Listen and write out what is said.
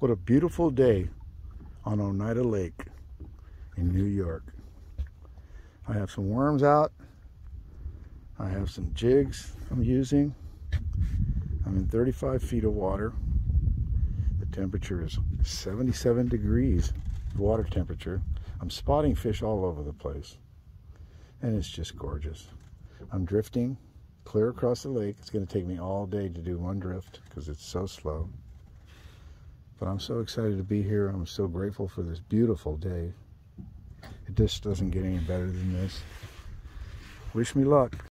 What a beautiful day on Oneida Lake in New York. I have some worms out. I have some jigs I'm using. I'm in 35 feet of water. The temperature is 77 degrees, water temperature. I'm spotting fish all over the place. And it's just gorgeous. I'm drifting clear across the lake. It's going to take me all day to do one drift because it's so slow. But I'm so excited to be here. I'm so grateful for this beautiful day. It just doesn't get any better than this. Wish me luck.